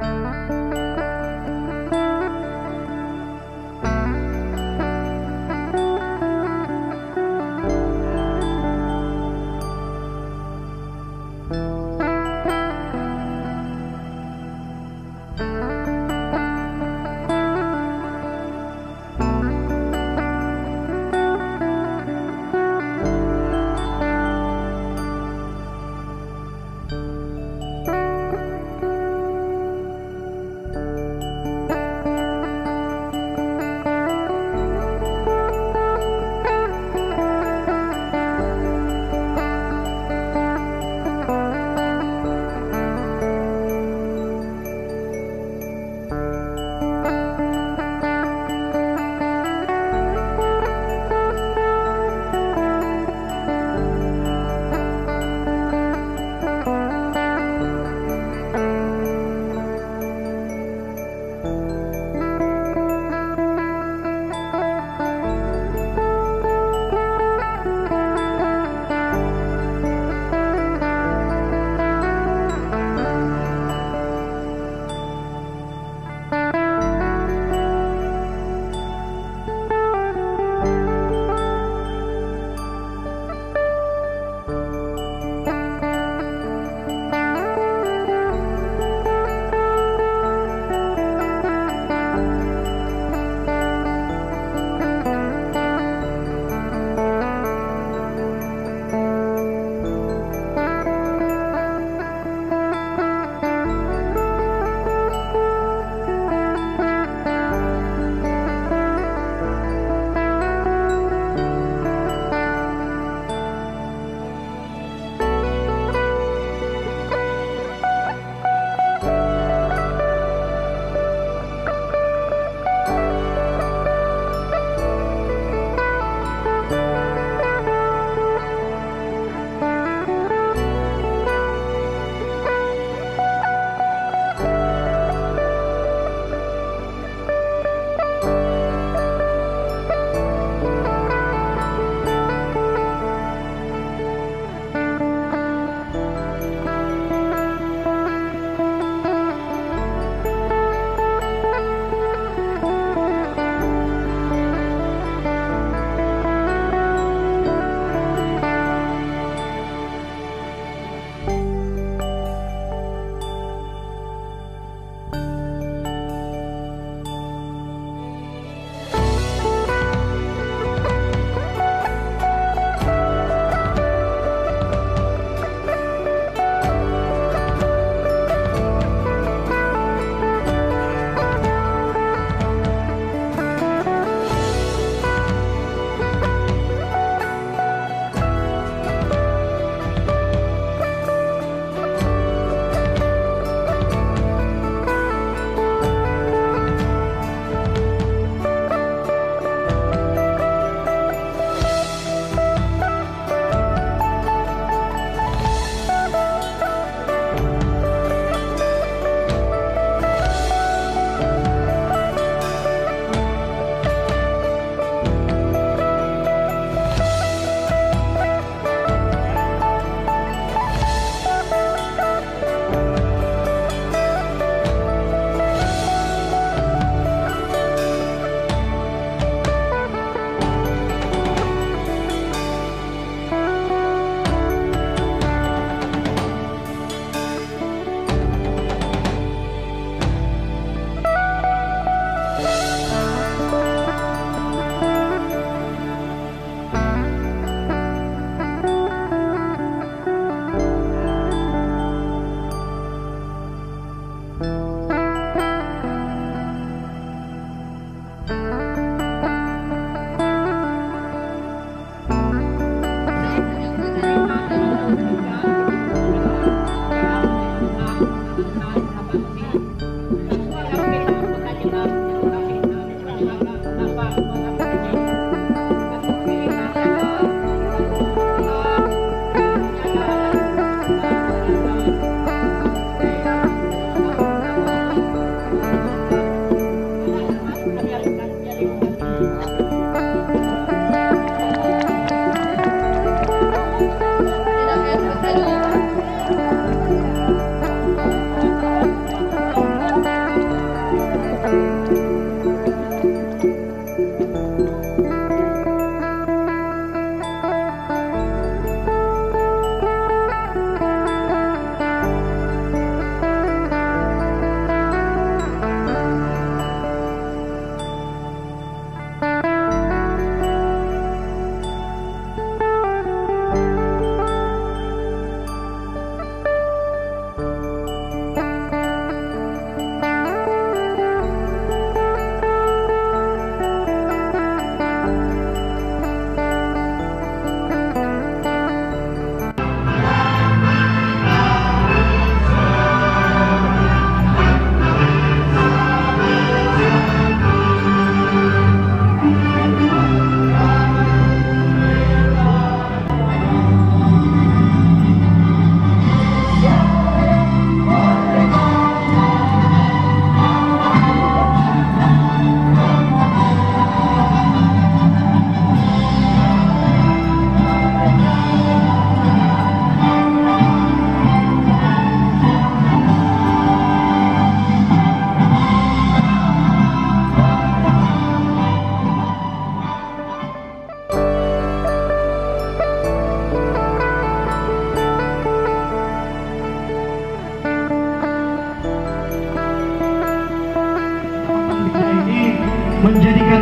Tidak,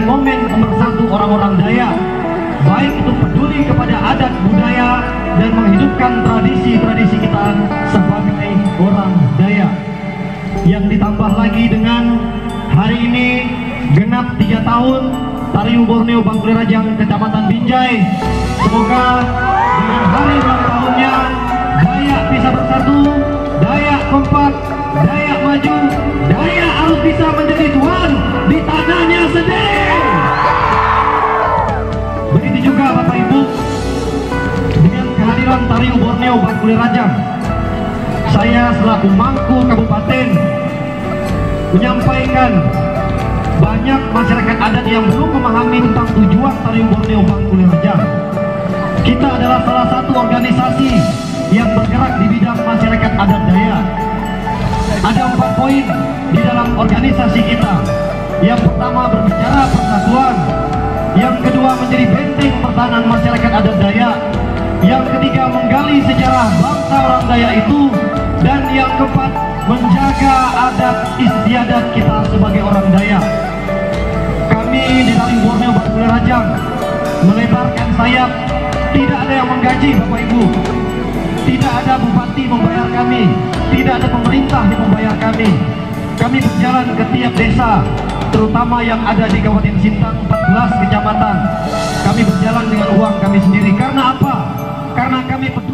momen pemersatu orang-orang Dayak baik itu peduli kepada adat budaya dan menghidupkan tradisi-tradisi kita sebagai orang Dayak yang ditambah lagi dengan hari ini genap tiga tahun Tariu Borneo Bangkuli Rajang Kecamatan Binjai. Semoga dengan hari ulang tahunnya Dayak bisa bersatu Dayak kompak Dayak maju Dayak harus bisa menjadi tuan di tanahnya sendiri kehadiran Tariu Borneo Bangkuli Rajang saya selaku mangku kabupaten menyampaikan banyak masyarakat adat yang belum memahami tentang tujuan Tariu Borneo Bangkuli Rajang. Kita adalah salah satu organisasi yang bergerak di bidang masyarakat adat Dayak. Ada empat poin di dalam organisasi kita. Yang pertama berbicara persatuan, yang kedua menjadi benteng pertahanan masyarakat adat Dayak, yang ketiga menggali sejarah bangsa orang Dayak itu, dan yang keempat menjaga adat istiadat kita sebagai orang Dayak. Kami di Taling Borneo Bangkuli Rajang melebarkan sayap, tidak ada yang menggaji Bapak Ibu, tidak ada bupati membayar kami, tidak ada pemerintah yang membayar kami. Kami berjalan ke tiap desa, terutama yang ada di Kabupaten Sintang 14 kecamatan. Kami berjalan dengan uang kami sendiri. Karena apa? Karena kami